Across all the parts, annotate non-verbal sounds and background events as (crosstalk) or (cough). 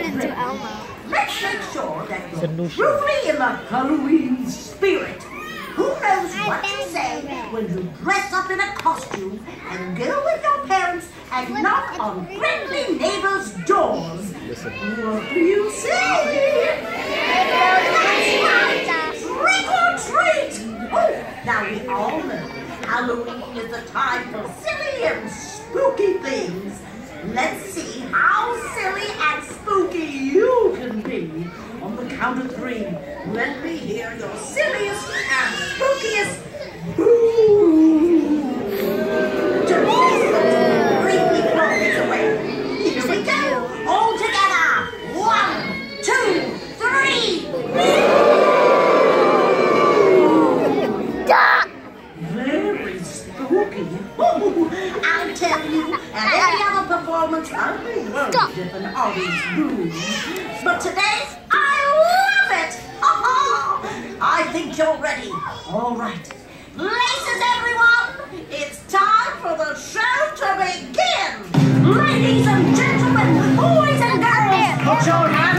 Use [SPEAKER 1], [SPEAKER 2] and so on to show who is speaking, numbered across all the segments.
[SPEAKER 1] into Elmo.
[SPEAKER 2] Let's make sure that you're truly in the Halloween spirit. Who knows I what to say when you dress up in a costume and go with your parents and what knock on friendly neighbors' doors?
[SPEAKER 3] Listen.
[SPEAKER 2] What do you say? That's right! Trick or treat! Oh, now we all know Halloween is the time for silly and spooky things. Let's see how silly on the count of three, let me hear your silliest and spookiest walking. I'll tell you, at every other performance, I'm be loaded
[SPEAKER 1] in
[SPEAKER 2] all these booze. But today's, I love it! Oh, oh, I think you're ready. All right. Laces, everyone! It's time for the show to begin! Ladies and gentlemen, boys and girls, put your hands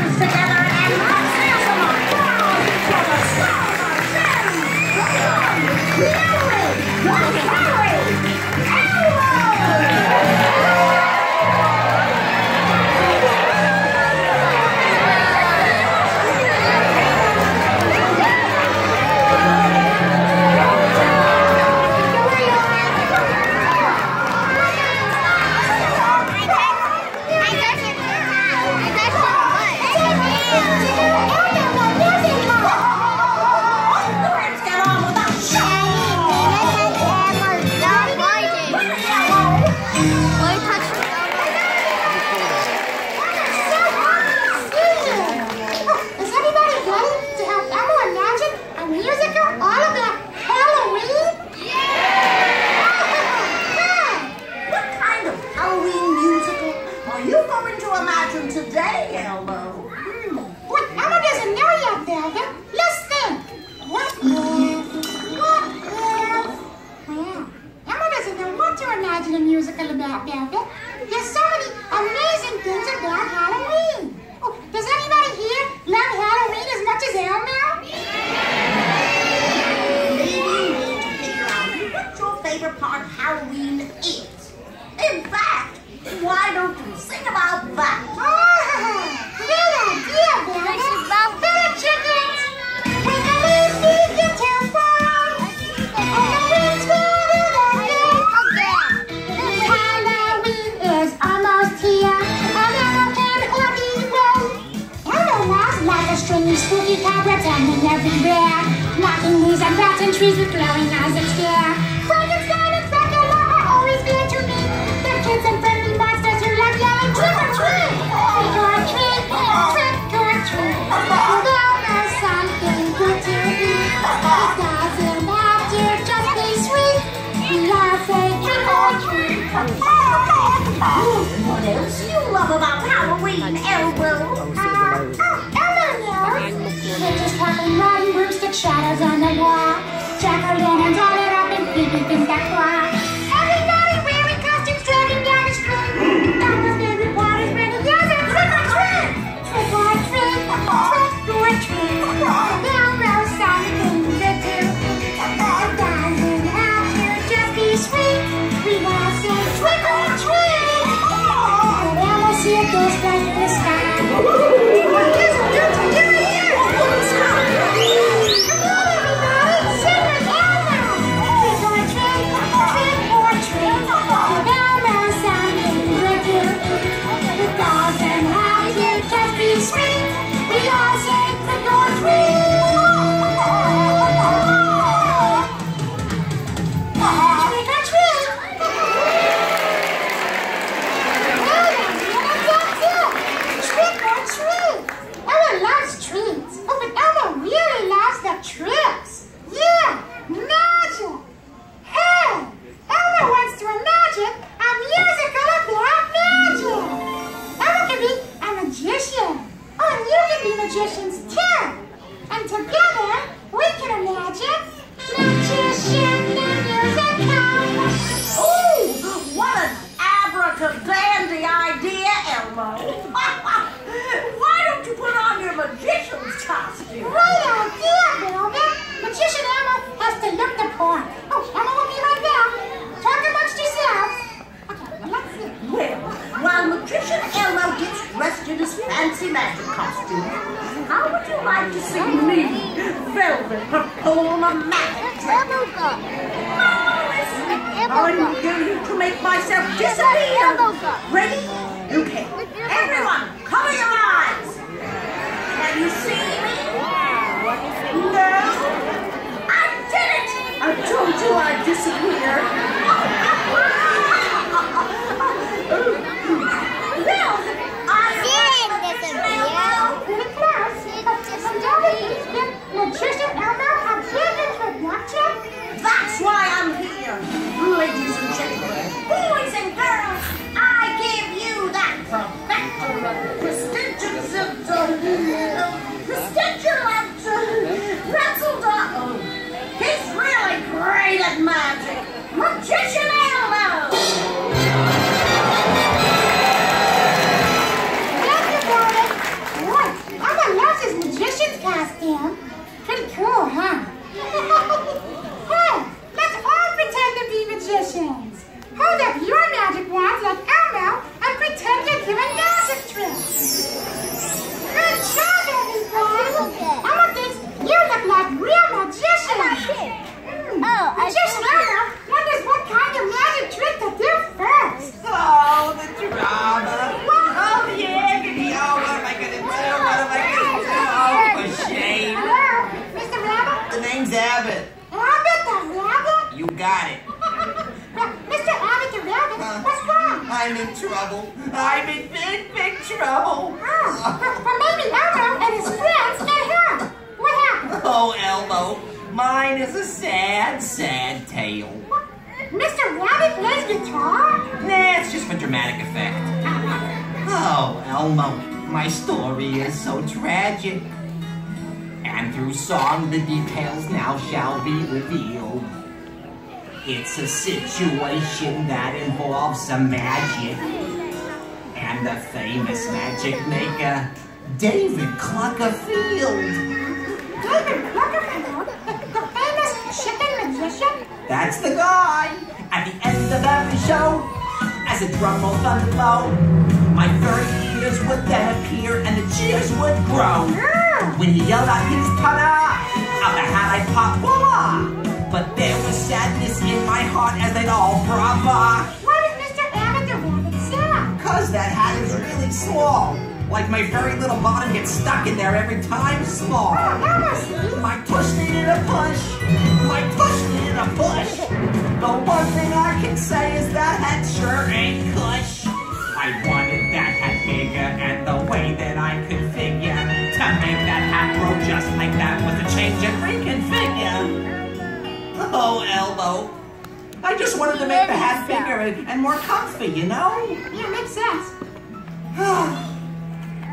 [SPEAKER 2] I want. Sweet. Right out
[SPEAKER 4] there, Velvet. Magician Elmo has to look the part. Oh, Elmo will be right there. Talk amongst yourselves. Okay, well, while Magician Elmo gets dressed in his fancy magic costume, how would you
[SPEAKER 1] like to see me, Velvet, perform a magic trick? I'm going to make myself disappear. Ready? Okay. Everyone, I you I'd disappear.
[SPEAKER 5] Trouble.
[SPEAKER 2] Oh, well, maybe Elmo and his friends can help. What happened?
[SPEAKER 5] Oh, Elmo. Mine is a sad, sad tale.
[SPEAKER 2] Mr. Rabbit plays guitar?
[SPEAKER 5] Nah, it's just for dramatic effect. Oh, Elmo, my story is so tragic. And through song, the details now shall be revealed. It's a situation that involves some magic. And the famous magic maker, David Cluckerfield.
[SPEAKER 2] David Cluckerfield, the, famous chicken magician?
[SPEAKER 5] That's the guy. At the end of every show, as a drum roll thunder blow, my furry ears would then appear and the cheers would grow.
[SPEAKER 2] Ah,
[SPEAKER 5] When he yelled out his ta-da, out the hat I pop, voila! But there was sadness in my heart as they'd all brava.
[SPEAKER 2] Say?
[SPEAKER 5] Cause that hat is really small. Like my very little bottom gets stuck in there every time small. My push needed a push. My push needed a push. The one thing I can say is that hat sure ain't I just wanted to make the hat bigger and, and more comfy, you know?
[SPEAKER 2] Yeah, makes sense. (sighs)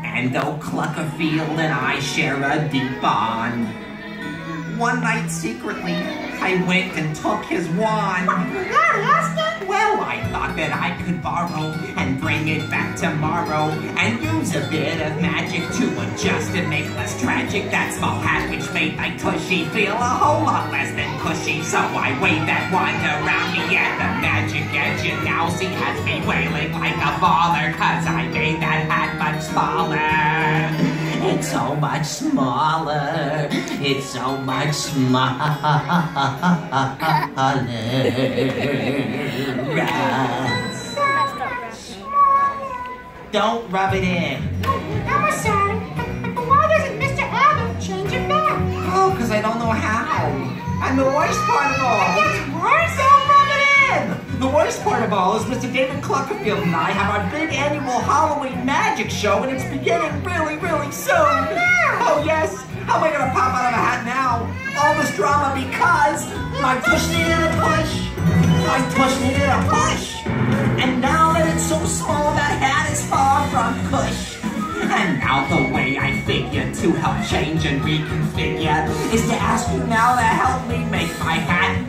[SPEAKER 5] And though Cluckerfield and I share a deep bond, one night secretly I went and took his wand.
[SPEAKER 2] Oh,
[SPEAKER 5] Well, I thought that I could borrow and bring it back tomorrow and use a bit of magic to adjust and make less tragic that small hat which made my tushy feel a whole lot less than cushy. So I waved that wand around me and the magic engine now see has me wailing like a baller cause I made that hat much smaller. It's so much smaller. It's so much smaller. (laughs) Don't rub it in.
[SPEAKER 2] Elmo, sorry. But, but why doesn't Mr. Rabbit change it back?
[SPEAKER 5] Oh, because I don't know how. And the worst part of all.
[SPEAKER 2] That's worse?
[SPEAKER 5] Don't rub it in! The worst part of all is Mr. David Cluckerfield and I have our big annual Halloween magic show and it's beginning really, really soon. Oh, oh yes. How am I going to pop out of a hat now? All this drama because my push needed a push. My push needed a push. And now that it's so small, that hat is far from cush. And now the way I figure to help change and reconfigure is to ask you now to help me make my hat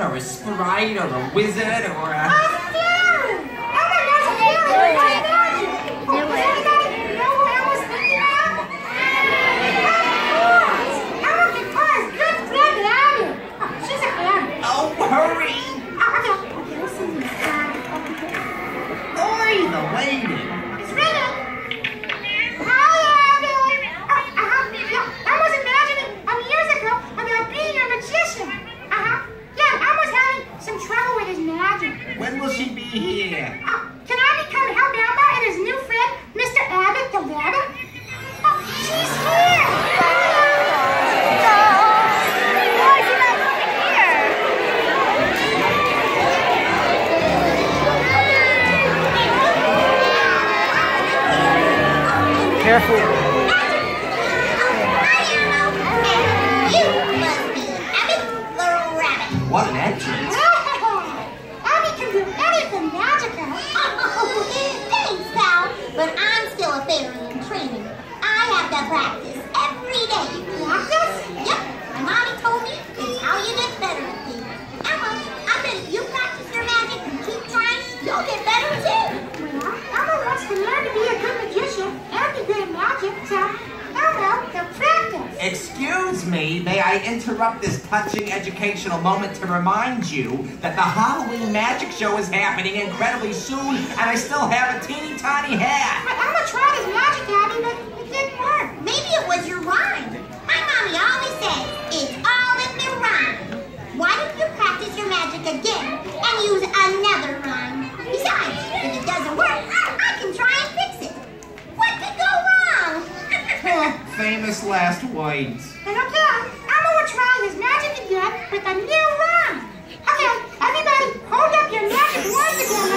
[SPEAKER 5] or a sprite or a wizard or
[SPEAKER 2] a...
[SPEAKER 6] Careful.
[SPEAKER 5] Excuse me, may I interrupt this touching educational moment to remind you that the Halloween Magic Show is happening incredibly soon, and I still have a teeny tiny hat.
[SPEAKER 2] Mama tried his magic hat, but it didn't work.
[SPEAKER 1] Maybe it was your rhyme. My mommy always says, it's all in the rhyme. Why don't you practice your magic again and use another rhyme? Besides, if it doesn't work, I can try and fix it.
[SPEAKER 5] famous last words.
[SPEAKER 2] Okay, I'm gonna try his magic again with a new rhyme. Okay, everybody, hold up your magic words again.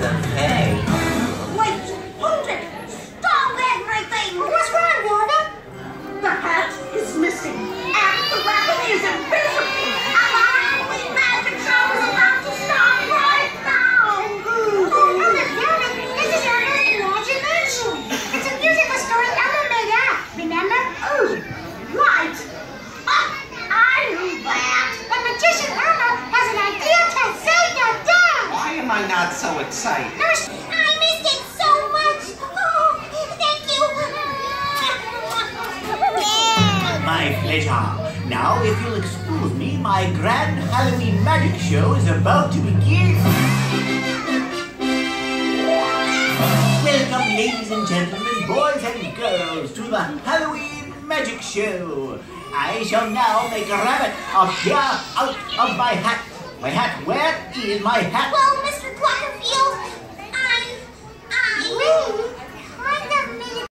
[SPEAKER 2] To.
[SPEAKER 6] Sh- I missed it so much. Oh, thank you. (laughs)
[SPEAKER 7] My pleasure. Now, if you'll excuse me, my grand Halloween magic show is about to begin. Welcome, ladies and gentlemen, boys and girls, to the Halloween magic show. I shall now make a rabbit appear out of my hat. My hat, where is my hat?
[SPEAKER 6] Well, Mr. Cluckerfield, I.